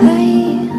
I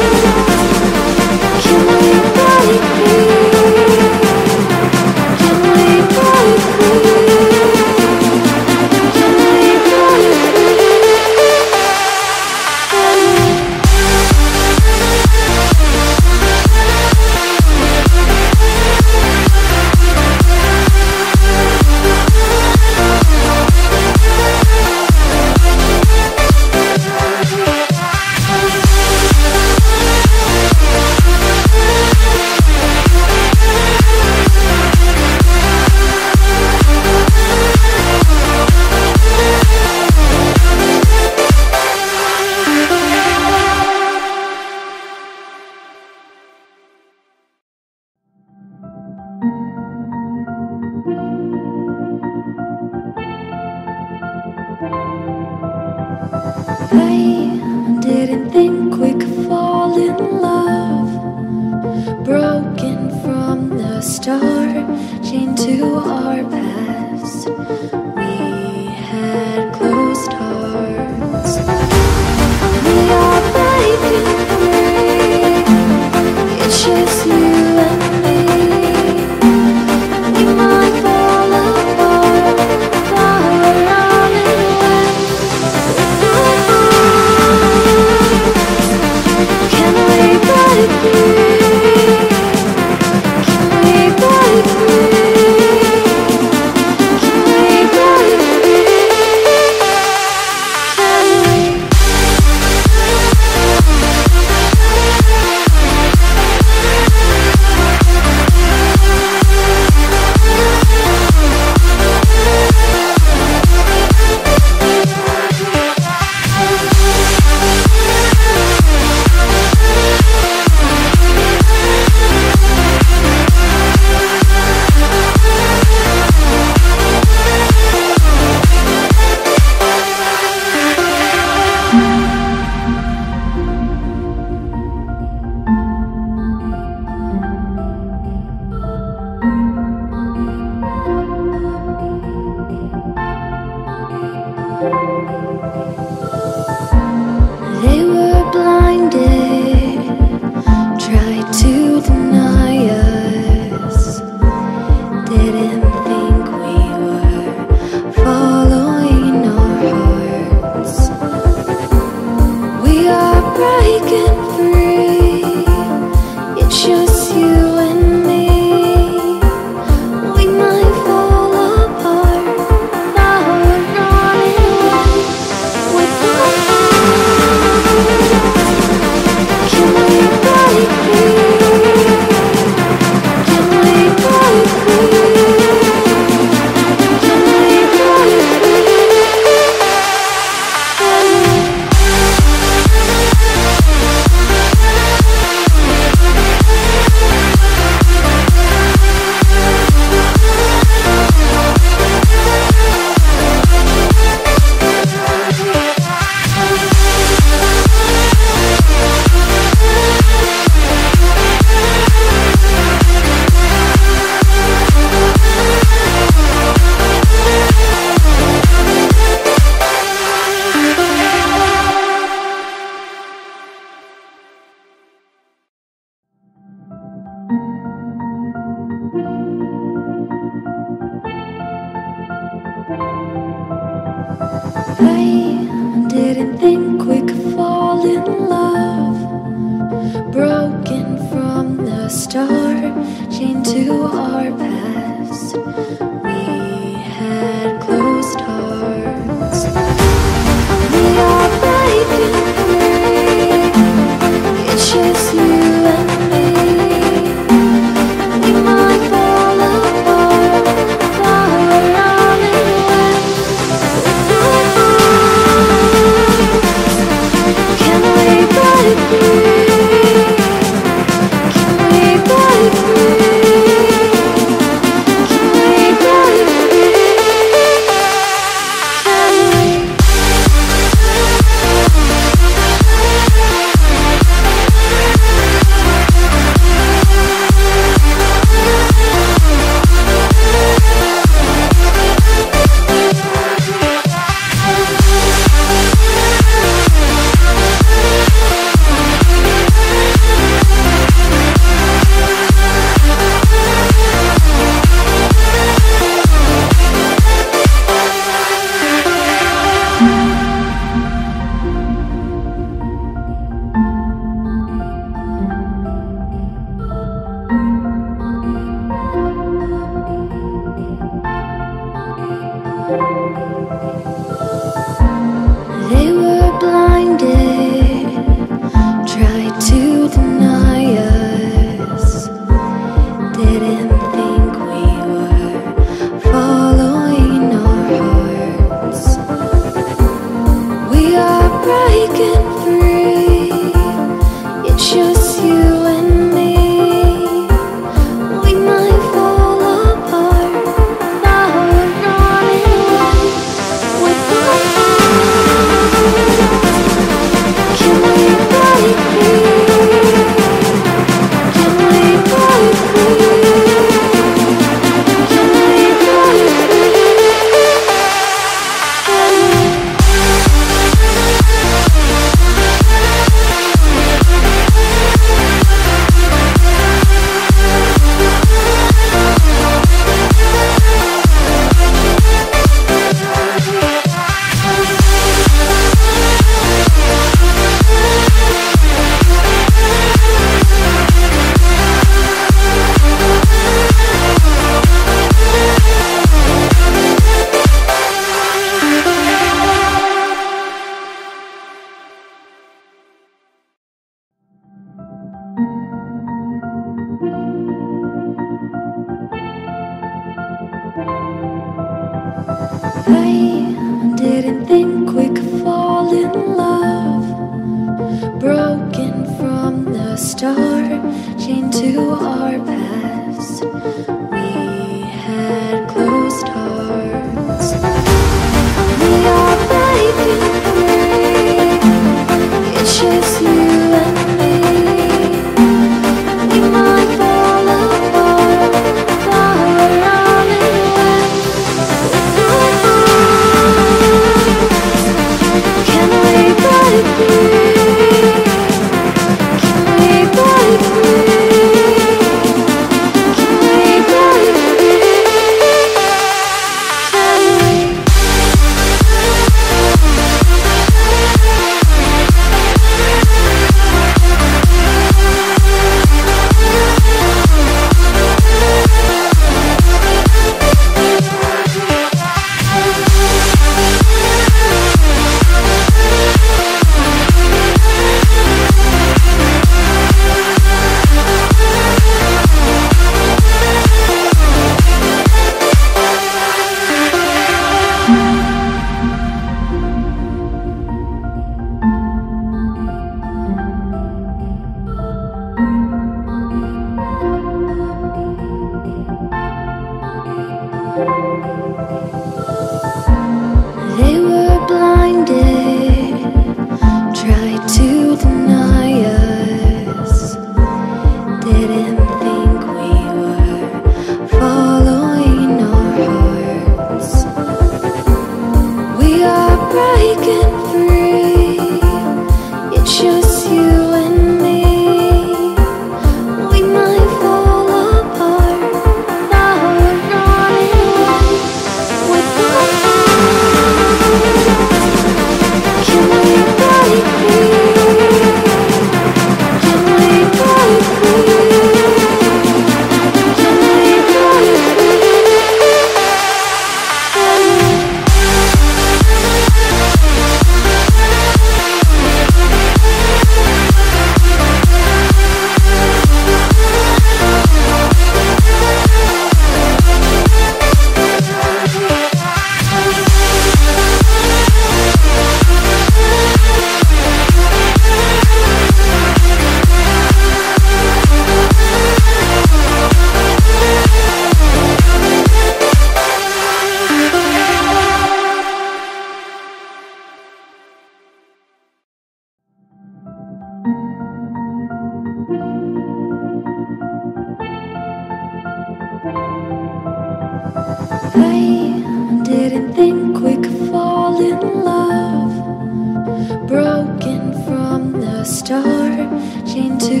Can we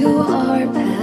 break free?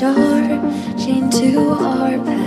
The start, chained to our past.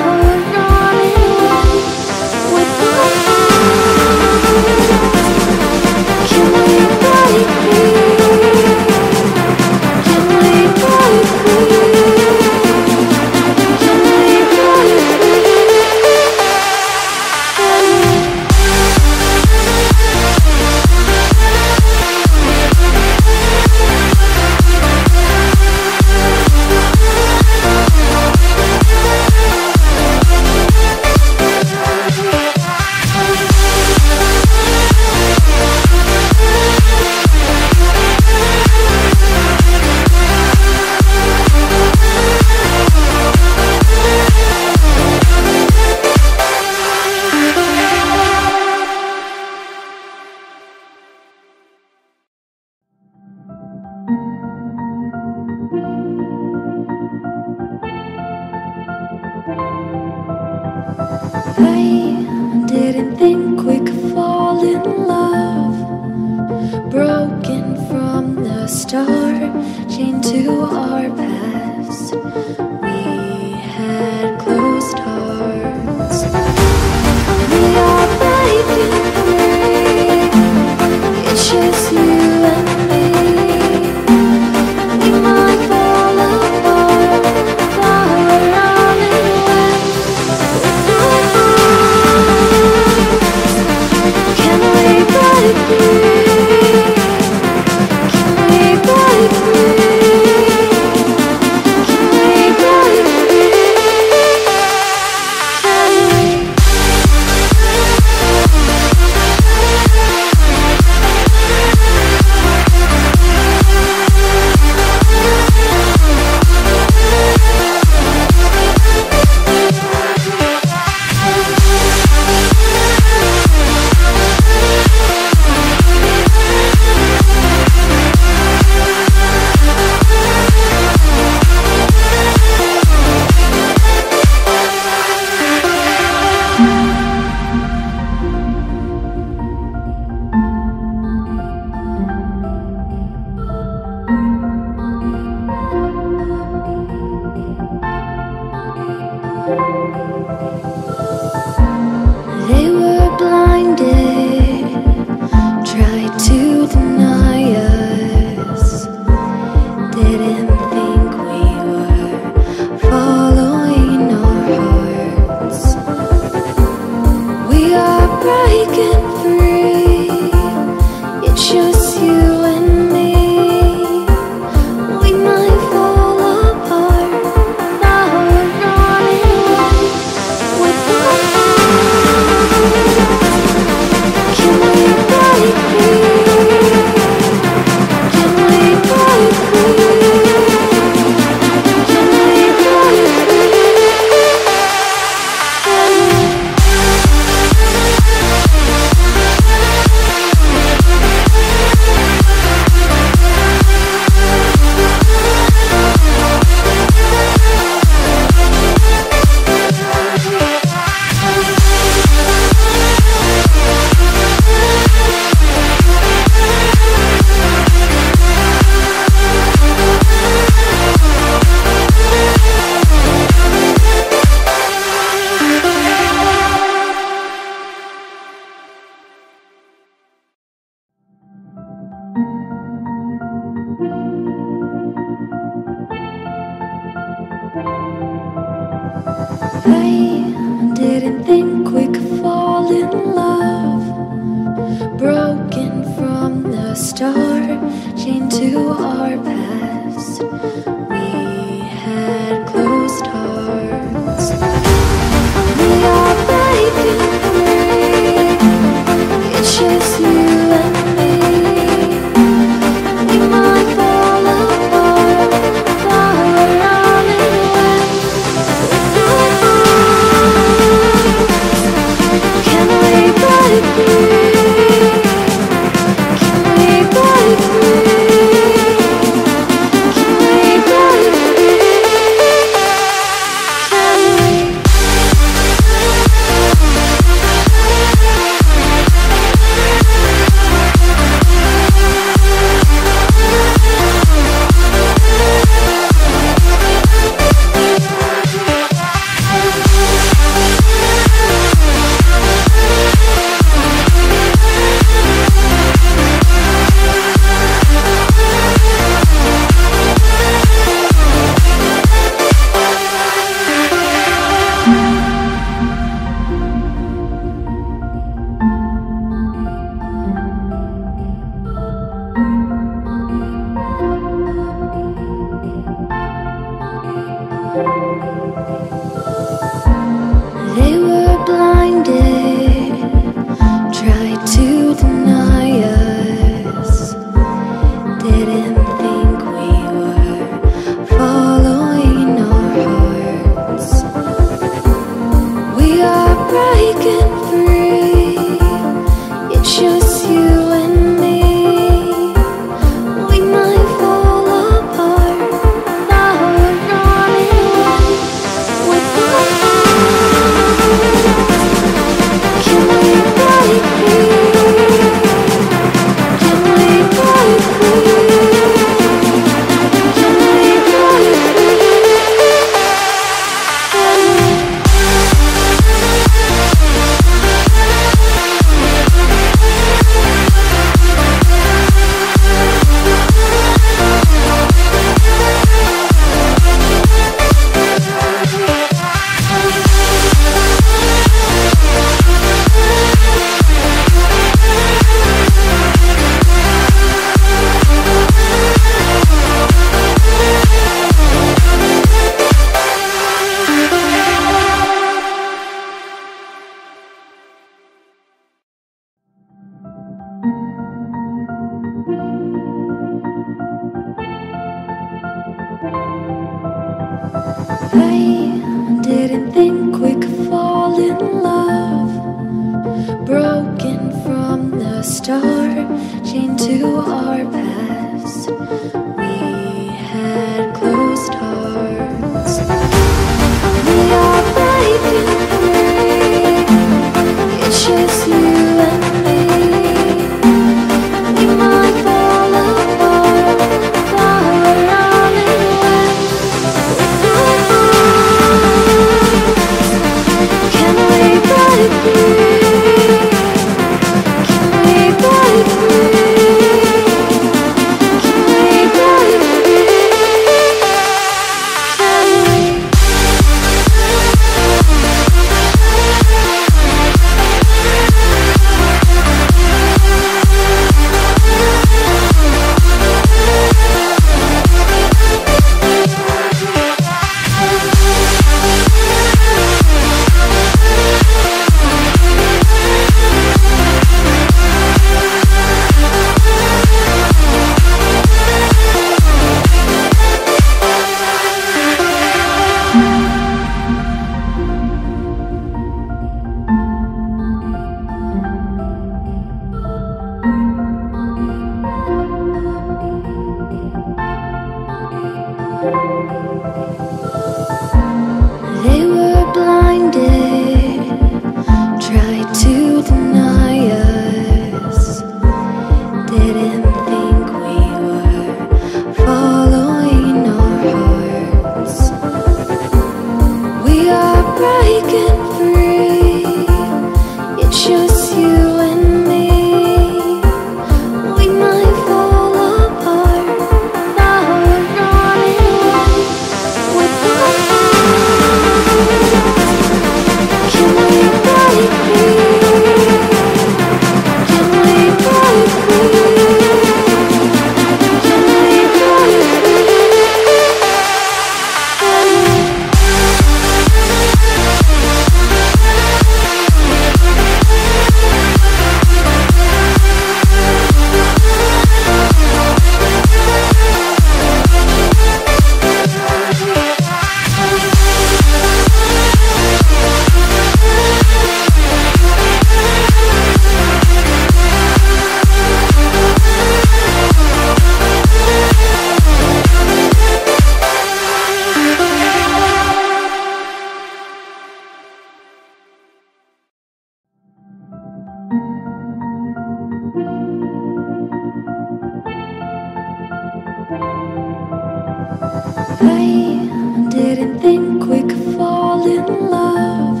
think we could fall in love?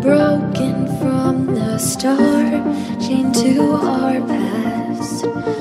Broken from the start, chained to our past.